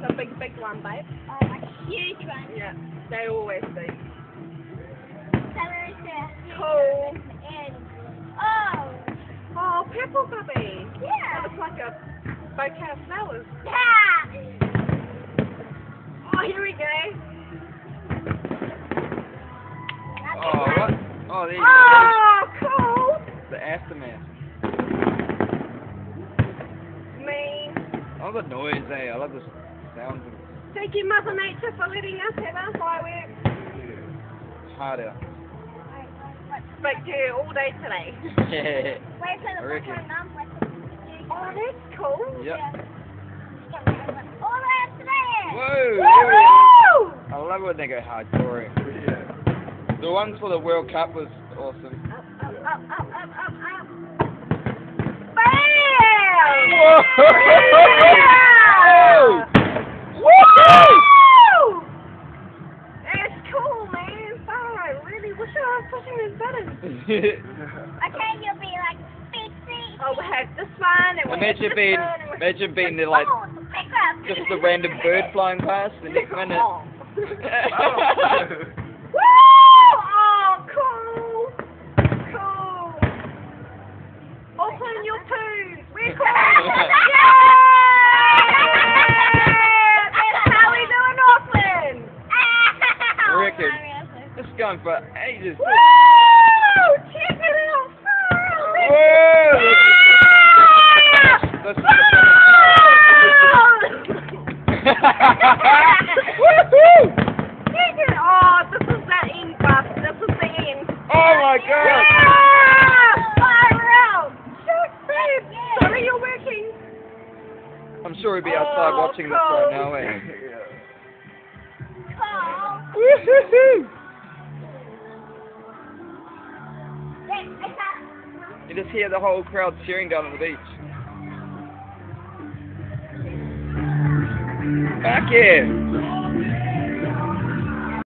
The big, big one, babe. Oh, a huge one. Yeah, they always do. So there's a Cool. and oh Oh, purple puppy. That yeah. looks like a bouquet of flowers. Yeah. Oh, here we go. Oh, what? Oh, there you go. Oh, cool. The aftermath. I love the noise, eh? I love the sounds of Thank you, Mother Nature, for letting us have our fireworks. it's hard out. Spoke to you all day today. Yeah. Wait till the reckon. my mum to the Oh, that's cool. Yep. Oh, that's there. Whoa! Woo! I love when they go hard, hardcore. The ones for the World Cup was awesome. Up, up, up, up, up, up, up. Bam! Whoa! Woo! That's cool, man. I really wish I was pushing these buttons. Okay, you'll be like fifty. Oh, we have this one, and we have imagine this being, one, and we imagine being there like the pickup. just a random bird flying past the next minute. Oh. Woo! Oh, cool. Cool. Open your poo. We're cool. yeah! That's how we do in Auckland. I reckon. This is going for ages. Woo! Check it out. Whoa! This is Woohoo! Check it. Oh, this is the end, Buff. This is the end. Oh my god! Yeah! Shoot, babe! Sorry you're working. I'm sure we'd be outside Oh, watching this right now, eh? Cool. Woohoo! You just hear the whole crowd cheering down on the beach. Back here!